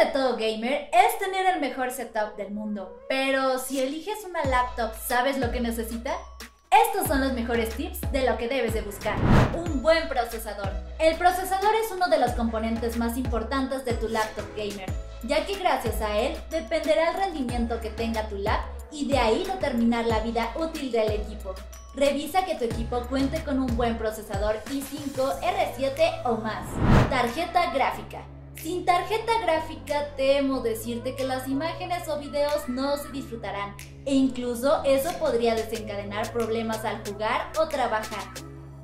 de todo gamer es tener el mejor setup del mundo, pero si eliges una laptop, ¿sabes lo que necesita? Estos son los mejores tips de lo que debes de buscar. Un buen procesador. El procesador es uno de los componentes más importantes de tu laptop gamer, ya que gracias a él dependerá el rendimiento que tenga tu lap y de ahí determinar la vida útil del equipo. Revisa que tu equipo cuente con un buen procesador i5, R7 o más. Tarjeta gráfica. Sin tarjeta gráfica temo decirte que las imágenes o videos no se disfrutarán e incluso eso podría desencadenar problemas al jugar o trabajar.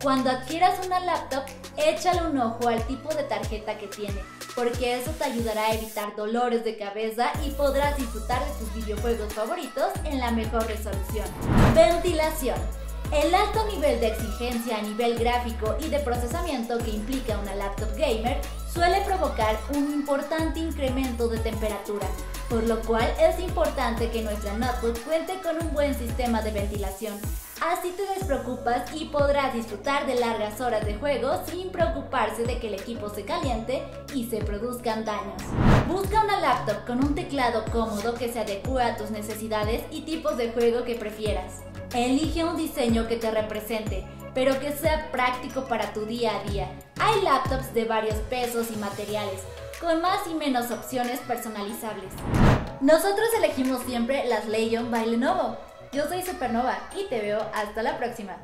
Cuando adquieras una laptop, échale un ojo al tipo de tarjeta que tiene, porque eso te ayudará a evitar dolores de cabeza y podrás disfrutar de tus videojuegos favoritos en la mejor resolución. Ventilación. El alto nivel de exigencia a nivel gráfico y de procesamiento que implica una laptop gamer suele provocar un importante incremento de temperatura, por lo cual es importante que nuestra notebook cuente con un buen sistema de ventilación. Así te despreocupas y podrás disfrutar de largas horas de juego sin preocuparse de que el equipo se caliente y se produzcan daños. Busca una laptop con un teclado cómodo que se adecue a tus necesidades y tipos de juego que prefieras. Elige un diseño que te represente, pero que sea práctico para tu día a día. Hay laptops de varios pesos y materiales, con más y menos opciones personalizables. Nosotros elegimos siempre las Legion by Lenovo. Yo soy Supernova y te veo hasta la próxima.